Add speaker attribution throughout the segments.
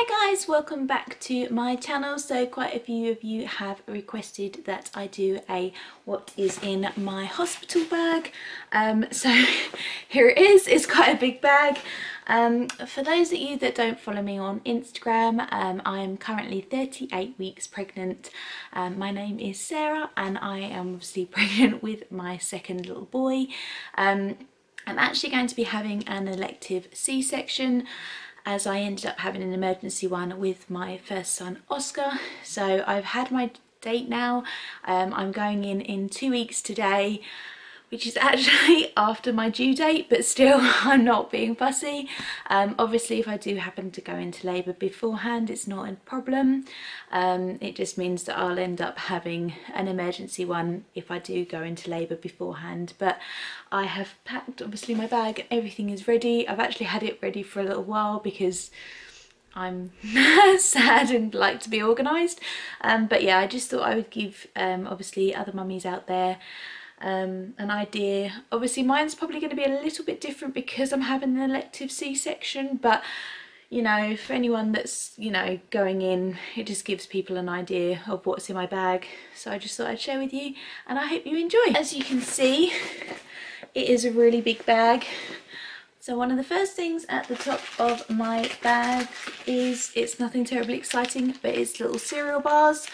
Speaker 1: Hi guys, welcome back to my channel. So quite a few of you have requested that I do a what is in my hospital bag. Um, so here it is, it's quite a big bag. Um, for those of you that don't follow me on Instagram, um, I am currently 38 weeks pregnant. Um, my name is Sarah and I am obviously pregnant with my second little boy. Um, I'm actually going to be having an elective C-section as I ended up having an emergency one with my first son Oscar. So I've had my date now. Um, I'm going in in two weeks today which is actually after my due date but still I'm not being fussy. Um, obviously if I do happen to go into labour beforehand it's not a problem. Um, it just means that I'll end up having an emergency one if I do go into labour beforehand but I have packed obviously my bag everything is ready. I've actually had it ready for a little while because I'm sad and like to be organised um, but yeah I just thought I would give um, obviously other mummies out there um, an idea. Obviously mine's probably going to be a little bit different because I'm having an elective C-section but you know for anyone that's you know going in it just gives people an idea of what's in my bag so I just thought I'd share with you and I hope you enjoy. As you can see it is a really big bag so one of the first things at the top of my bag is, it's nothing terribly exciting, but it's little cereal bars.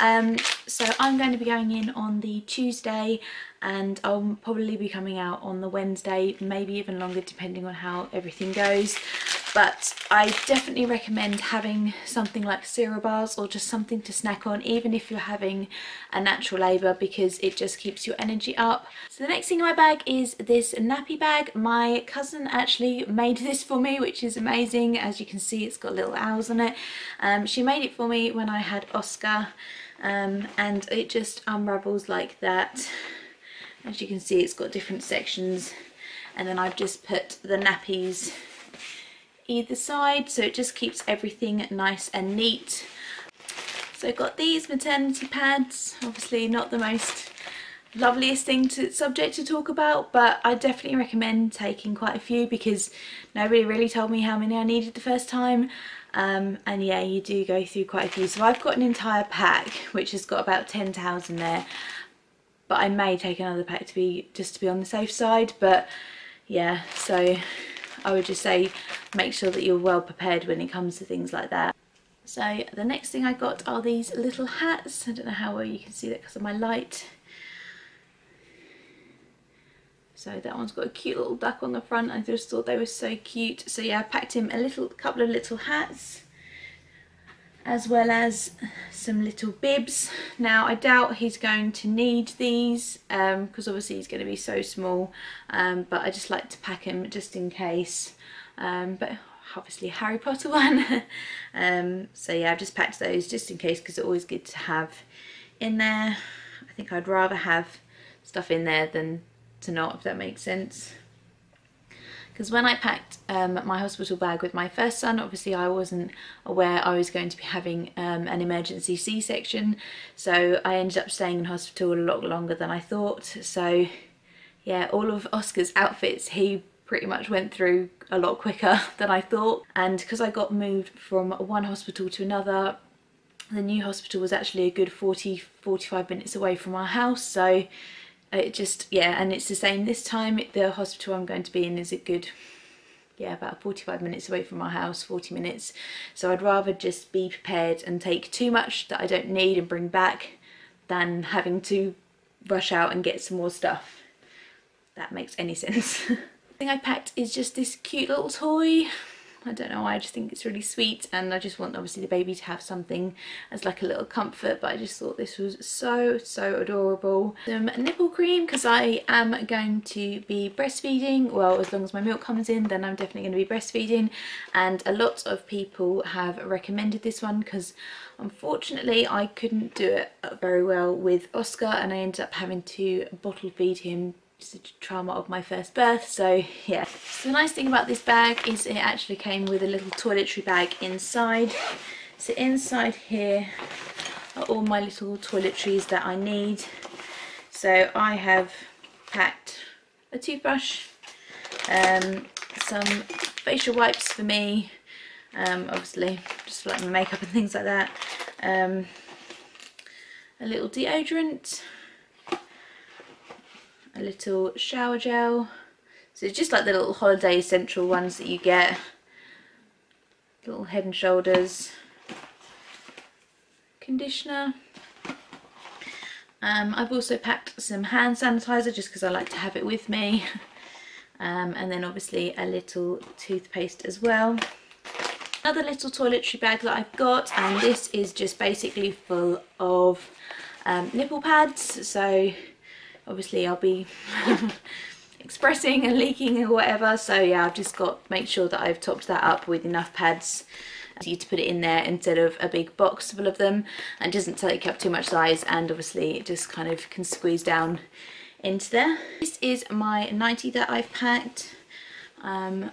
Speaker 1: Um, so I'm going to be going in on the Tuesday and I'll probably be coming out on the Wednesday, maybe even longer depending on how everything goes. But I definitely recommend having something like cereal bars or just something to snack on even if you're having a natural labour because it just keeps your energy up. So the next thing in my bag is this nappy bag. My cousin actually made this for me which is amazing. As you can see it's got little owls on it. Um, she made it for me when I had Oscar um, and it just unravels like that as you can see it's got different sections and then I've just put the nappies either side so it just keeps everything nice and neat. So I've got these maternity pads, obviously not the most loveliest thing to subject to talk about but I definitely recommend taking quite a few because nobody really told me how many I needed the first time um, and yeah you do go through quite a few so I've got an entire pack which has got about 10 towels in there but I may take another pack to be just to be on the safe side but yeah so I would just say make sure that you're well prepared when it comes to things like that. So the next thing I got are these little hats. I don't know how well you can see that because of my light. So that one's got a cute little duck on the front. I just thought they were so cute. So yeah, I packed him a little couple of little hats as well as some little bibs. Now I doubt he's going to need these because um, obviously he's going to be so small um, but I just like to pack him just in case um, but obviously Harry Potter one um, so yeah I've just packed those just in case because it's always good to have in there. I think I'd rather have stuff in there than to not if that makes sense because when I packed um, my hospital bag with my first son obviously I wasn't aware I was going to be having um, an emergency c-section. So I ended up staying in hospital a lot longer than I thought. So yeah all of Oscar's outfits he pretty much went through a lot quicker than I thought. And because I got moved from one hospital to another the new hospital was actually a good 40 45 minutes away from our house. So it just yeah and it's the same. This time the hospital I'm going to be in is a good yeah about 45 minutes away from my house 40 minutes. So I'd rather just be prepared and take too much that I don't need and bring back than having to rush out and get some more stuff. That makes any sense. Thing I packed is just this cute little toy I don't know I just think it's really sweet and I just want obviously the baby to have something as like a little comfort but I just thought this was so so adorable. Some nipple cream because I am going to be breastfeeding well as long as my milk comes in then I'm definitely going to be breastfeeding and a lot of people have recommended this one because unfortunately I couldn't do it very well with Oscar and I ended up having to bottle feed him just a trauma of my first birth so yeah so the nice thing about this bag is it actually came with a little toiletry bag inside so inside here are all my little toiletries that I need so I have packed a toothbrush um, some facial wipes for me um, obviously just for like my makeup and things like that. Um, a little deodorant, a little shower gel. So it's just like the little holiday essential ones that you get. Little head and shoulders. Conditioner. Um, I've also packed some hand sanitizer just because I like to have it with me. Um, and then obviously a little toothpaste as well. Another little toiletry bag that I've got and this is just basically full of um, nipple pads. So obviously I'll be expressing and leaking or whatever. So yeah, I've just got to make sure that I've topped that up with enough pads you to put it in there instead of a big box full of them and doesn't take up too much size and obviously it just kind of can squeeze down into there. This is my 90 that I've packed. Um,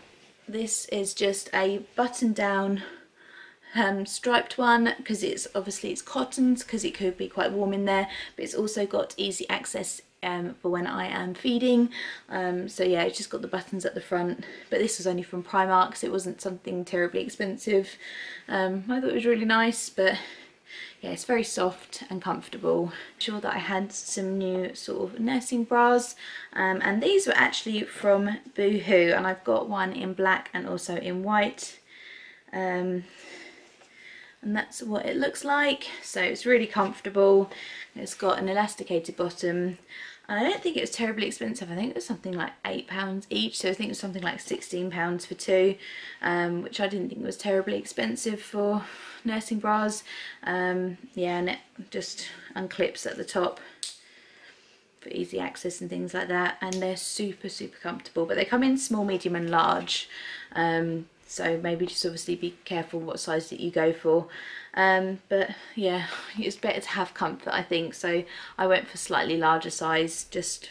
Speaker 1: this is just a button down um, striped one because it's obviously it's cottons because it could be quite warm in there but it's also got easy access um, for when I am feeding. Um, so yeah it's just got the buttons at the front but this was only from Primark so it wasn't something terribly expensive. Um, I thought it was really nice but yeah it's very soft and comfortable. Sure that I had some new sort of nursing bras um, and these were actually from Boohoo and I've got one in black and also in white. Um, and that's what it looks like. So it's really comfortable. It's got an elasticated bottom. And I don't think it was terribly expensive. I think it was something like eight pounds each. So I think it was something like 16 pounds for two um, which I didn't think was terribly expensive for nursing bras. Um, yeah and it just unclips at the top for easy access and things like that. And they're super super comfortable but they come in small medium and large. Um, so maybe just obviously be careful what size that you go for. Um, but yeah it's better to have comfort I think. So I went for slightly larger size just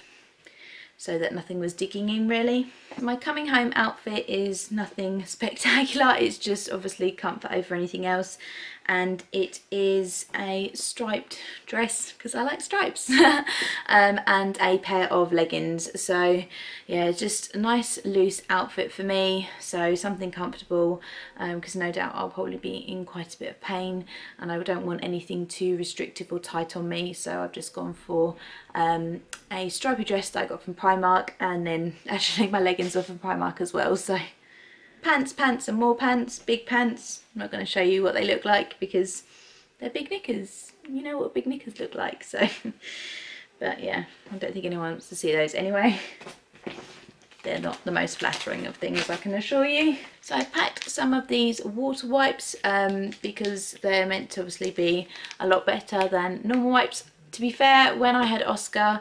Speaker 1: so that nothing was digging in really. My coming home outfit is nothing spectacular, it's just obviously comfort over anything else and it is a striped dress because I like stripes. Um, and a pair of leggings. So yeah just a nice loose outfit for me. So something comfortable because um, no doubt I'll probably be in quite a bit of pain and I don't want anything too restrictive or tight on me. So I've just gone for um, a stripy dress that I got from Primark and then actually my leggings are from Primark as well. So pants, pants and more pants, big pants. I'm not going to show you what they look like because they're big knickers. You know what big knickers look like. So, But yeah, I don't think anyone wants to see those anyway. They're not the most flattering of things, I can assure you. So I packed some of these water wipes um, because they're meant to obviously be a lot better than normal wipes. To be fair, when I had Oscar,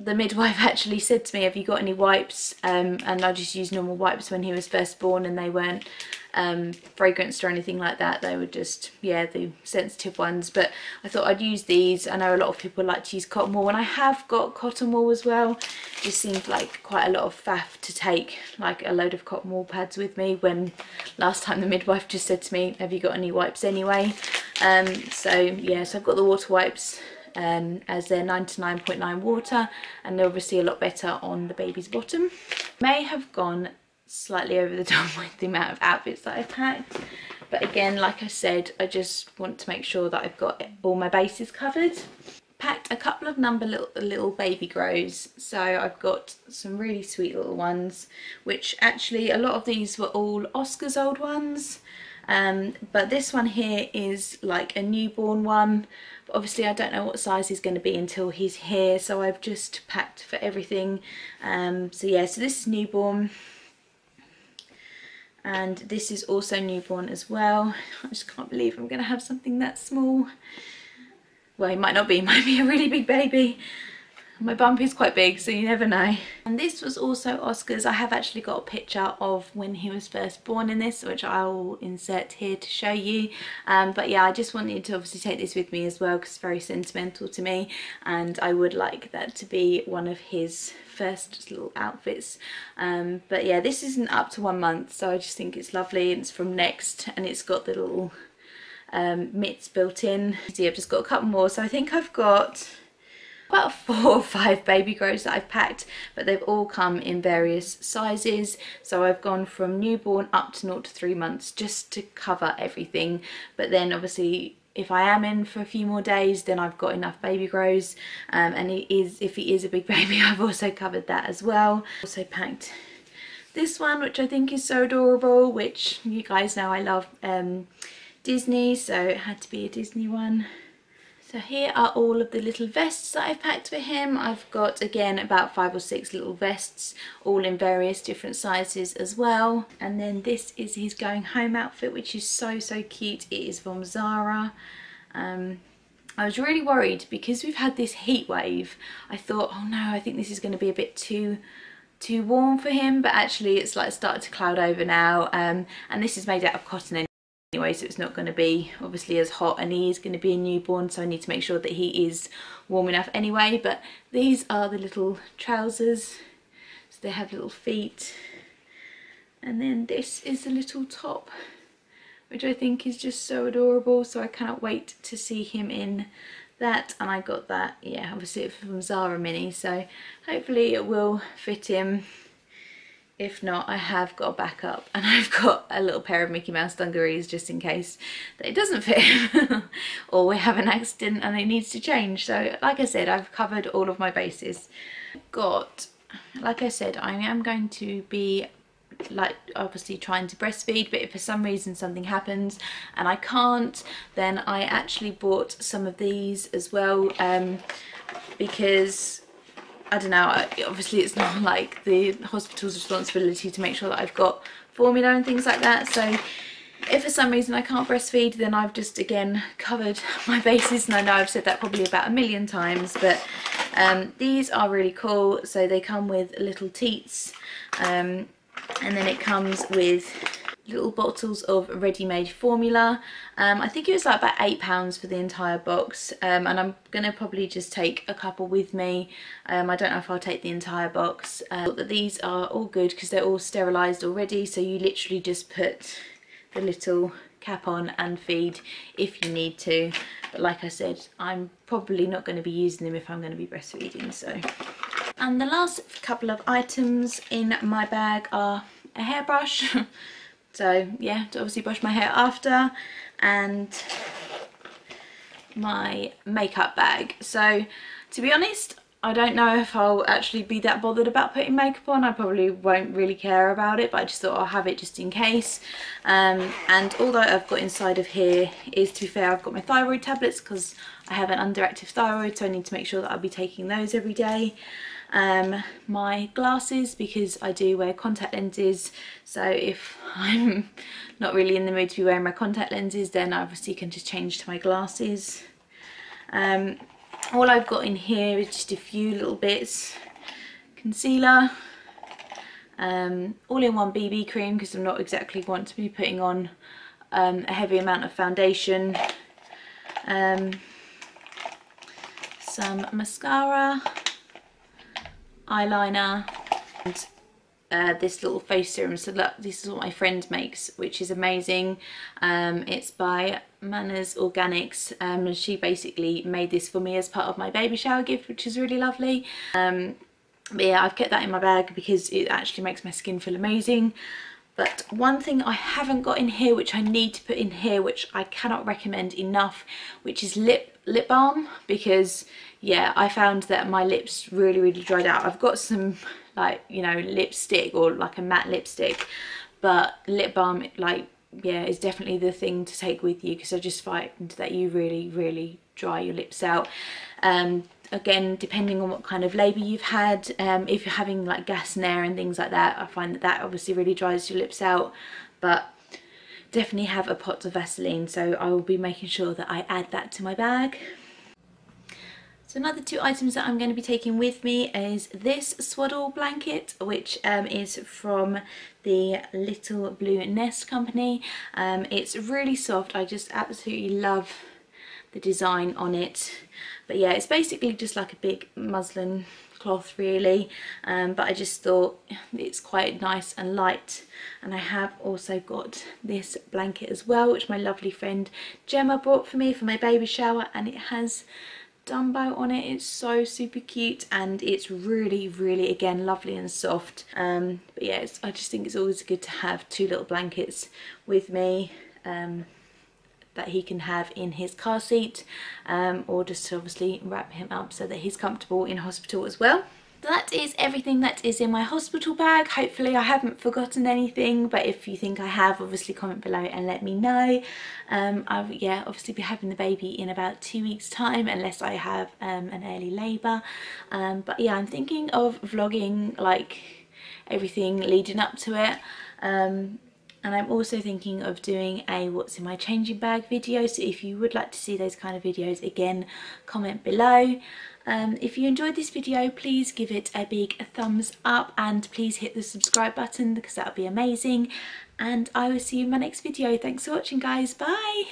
Speaker 1: the midwife actually said to me, have you got any wipes? Um, and I just used normal wipes when he was first born and they weren't um, fragranced or anything like that. They were just, yeah, the sensitive ones. But I thought I'd use these. I know a lot of people like to use cotton wool and I have got cotton wool as well. It just seemed like quite a lot of faff to take like a load of cotton wool pads with me when last time the midwife just said to me, have you got any wipes anyway? Um, so yeah, so I've got the water wipes um, as they're 99.9 water and they're obviously a lot better on the baby's bottom. May have gone slightly over the top with the amount of outfits that I've packed but again like I said I just want to make sure that I've got all my bases covered. Packed a couple of number little, little baby grows so I've got some really sweet little ones which actually a lot of these were all Oscar's old ones um, but this one here is like a newborn one obviously I don't know what size he's going to be until he's here so I've just packed for everything. Um, so yeah so this is newborn. And this is also newborn as well. I just can't believe I'm going to have something that small. Well he might not be, he might be a really big baby my bump is quite big, so you never know. And this was also Oscar's. I have actually got a picture of when he was first born in this, which I will insert here to show you. Um, but yeah, I just wanted to obviously take this with me as well because it's very sentimental to me. And I would like that to be one of his first little outfits. Um, but yeah, this isn't up to one month, so I just think it's lovely. It's from Next, and it's got the little um, mitts built in. See, I've just got a couple more. So I think I've got about four or five baby grows that I've packed but they've all come in various sizes. So I've gone from newborn up to 0 to 3 months just to cover everything. But then obviously if I am in for a few more days then I've got enough baby grows. Um, and it is if he is a big baby I've also covered that as well. Also packed this one which I think is so adorable which you guys know I love um, Disney. So it had to be a Disney one so here are all of the little vests that I've packed for him. I've got again about five or six little vests all in various different sizes as well. And then this is his going home outfit which is so so cute. It is from Zara. Um, I was really worried because we've had this heat wave. I thought oh no I think this is going to be a bit too too warm for him but actually it's like started to cloud over now um, and this is made out of cotton anyway so it's not going to be obviously as hot and he is going to be a newborn so I need to make sure that he is warm enough anyway. But these are the little trousers. So they have little feet. And then this is the little top which I think is just so adorable. So I cannot wait to see him in that. And I got that yeah obviously from Zara Mini. So hopefully it will fit him if not, I have got a backup and I've got a little pair of Mickey Mouse dungarees just in case that it doesn't fit or we have an accident and it needs to change. So like I said, I've covered all of my bases. Got, like I said, I am going to be like obviously trying to breastfeed but if for some reason something happens and I can't then I actually bought some of these as well um, because I don't know, obviously it's not like the hospital's responsibility to make sure that I've got formula and things like that. So if for some reason I can't breastfeed, then I've just again covered my bases. And I know I've said that probably about a million times, but um, these are really cool. So they come with little teats um, and then it comes with little bottles of ready-made formula. Um, I think it was like about £8 for the entire box um, and I'm going to probably just take a couple with me. Um, I don't know if I'll take the entire box. Uh, but these are all good because they're all sterilised already so you literally just put the little cap on and feed if you need to. But like I said, I'm probably not going to be using them if I'm going to be breastfeeding. So, And the last couple of items in my bag are a hairbrush. So yeah, to obviously brush my hair after and my makeup bag. So to be honest, I don't know if I'll actually be that bothered about putting makeup on. I probably won't really care about it, but I just thought I'll have it just in case. Um, and all that I've got inside of here is, to be fair, I've got my thyroid tablets because I have an underactive thyroid, so I need to make sure that I'll be taking those every day um, my glasses because I do wear contact lenses so if I'm not really in the mood to be wearing my contact lenses then I obviously can just change to my glasses. Um, all I've got in here is just a few little bits. Concealer, um, all-in-one BB cream because I'm not exactly want to be putting on um, a heavy amount of foundation. Um, some mascara, eyeliner and uh, this little face serum. So look this is what my friend makes which is amazing. Um, it's by Manners Organics. Um, and she basically made this for me as part of my baby shower gift which is really lovely. Um, but yeah I've kept that in my bag because it actually makes my skin feel amazing but one thing I haven't got in here which I need to put in here which I cannot recommend enough which is lip lip balm because yeah I found that my lips really really dried out. I've got some like you know lipstick or like a matte lipstick but lip balm like yeah is definitely the thing to take with you because I just find that you really really dry your lips out. Um again depending on what kind of labour you've had um if you're having like gas and air and things like that I find that that obviously really dries your lips out but definitely have a pot of Vaseline so I will be making sure that I add that to my bag so another two items that I'm going to be taking with me is this swaddle blanket, which um, is from the Little Blue Nest company. Um, it's really soft. I just absolutely love the design on it. But yeah, it's basically just like a big muslin cloth really um, but I just thought it's quite nice and light and I have also got this blanket as well which my lovely friend Gemma bought for me for my baby shower and it has Dumbo on it. It's so super cute and it's really, really, again, lovely and soft. Um, but yeah, I just think it's always good to have two little blankets with me. Um, that he can have in his car seat um, or just to obviously wrap him up so that he's comfortable in hospital as well that is everything that is in my hospital bag. Hopefully I haven't forgotten anything, but if you think I have, obviously comment below and let me know. Um, I'll, yeah, obviously be having the baby in about two weeks time, unless I have um, an early labour. Um, but yeah, I'm thinking of vlogging like everything leading up to it. And I'm also thinking of doing a what's in my changing bag video. So if you would like to see those kind of videos again comment below. Um, if you enjoyed this video please give it a big thumbs up and please hit the subscribe button because that would be amazing. And I will see you in my next video. Thanks for watching guys. Bye